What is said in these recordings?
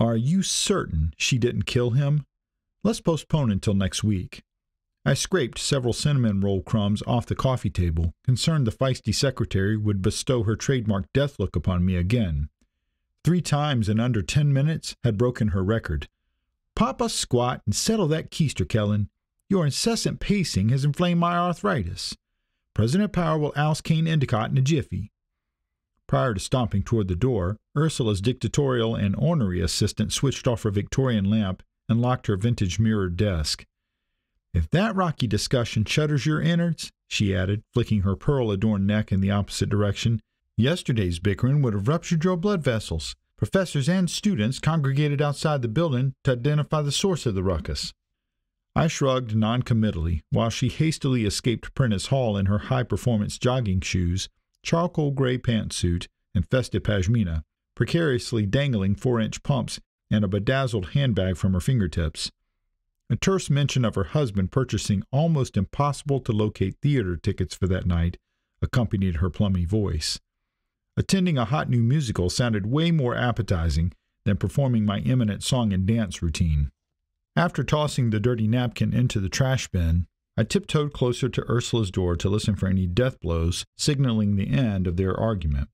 Are you certain she didn't kill him? Let's postpone until next week. I scraped several cinnamon roll crumbs off the coffee table, concerned the feisty secretary would bestow her trademark death look upon me again. Three times in under ten minutes had broken her record. Papa, squat and settle that keister, Kellan. Your incessant pacing has inflamed my arthritis. President Power will oust Kane Endicott in a jiffy. Prior to stomping toward the door, Ursula's dictatorial and ornery assistant switched off her Victorian lamp and locked her vintage mirrored desk. If that rocky discussion shudders your innards, she added, flicking her pearl adorned neck in the opposite direction, yesterday's bickering would have ruptured your blood vessels. Professors and students congregated outside the building to identify the source of the ruckus. I shrugged noncommittally while she hastily escaped Prentice Hall in her high performance jogging shoes, charcoal gray pantsuit, and festive pashmina, precariously dangling four inch pumps and a bedazzled handbag from her fingertips. A terse mention of her husband purchasing almost impossible to locate theater tickets for that night accompanied her plummy voice. Attending a hot new musical sounded way more appetizing than performing my imminent song and dance routine. After tossing the dirty napkin into the trash bin, I tiptoed closer to Ursula's door to listen for any death blows signaling the end of their argument.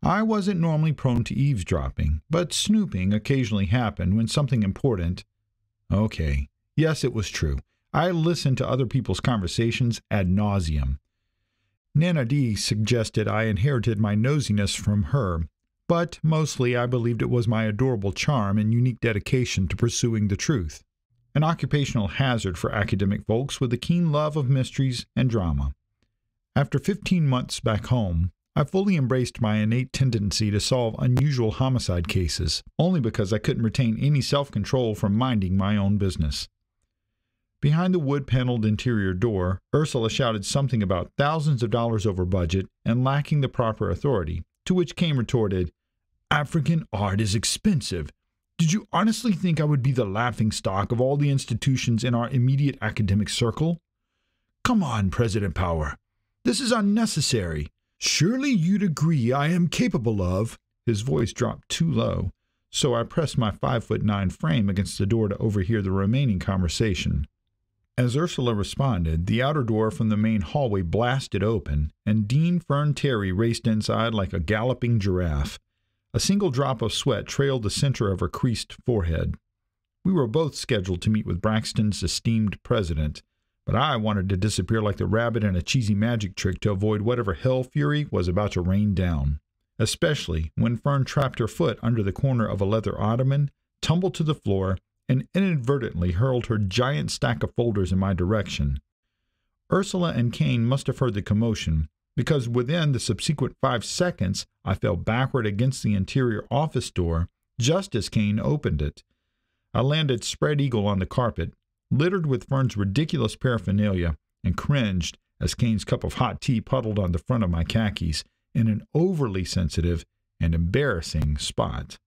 I wasn't normally prone to eavesdropping, but snooping occasionally happened when something important. Okay, yes, it was true. I listened to other people's conversations ad nauseum. Nana D suggested I inherited my nosiness from her, but mostly I believed it was my adorable charm and unique dedication to pursuing the truth. An occupational hazard for academic folks with a keen love of mysteries and drama. After 15 months back home, I fully embraced my innate tendency to solve unusual homicide cases, only because I couldn't retain any self control from minding my own business. Behind the wood paneled interior door, Ursula shouted something about thousands of dollars over budget and lacking the proper authority, to which Kane retorted, African art is expensive. Did you honestly think I would be the laughing stock of all the institutions in our immediate academic circle? Come on, President Power. This is unnecessary. Surely you'd agree I am capable of. His voice dropped too low, so I pressed my five foot nine frame against the door to overhear the remaining conversation. As Ursula responded, the outer door from the main hallway blasted open, and Dean Fern Terry raced inside like a galloping giraffe. A single drop of sweat trailed the center of her creased forehead. We were both scheduled to meet with Braxton's esteemed president, but I wanted to disappear like the rabbit in a cheesy magic trick to avoid whatever hell fury was about to rain down, especially when Fern trapped her foot under the corner of a leather ottoman, tumbled to the floor, and inadvertently hurled her giant stack of folders in my direction. Ursula and Kane must have heard the commotion, because within the subsequent five seconds I fell backward against the interior office door just as Kane opened it. I landed spread eagle on the carpet, littered with Fern's ridiculous paraphernalia, and cringed as Kane's cup of hot tea puddled on the front of my khakis in an overly sensitive and embarrassing spot.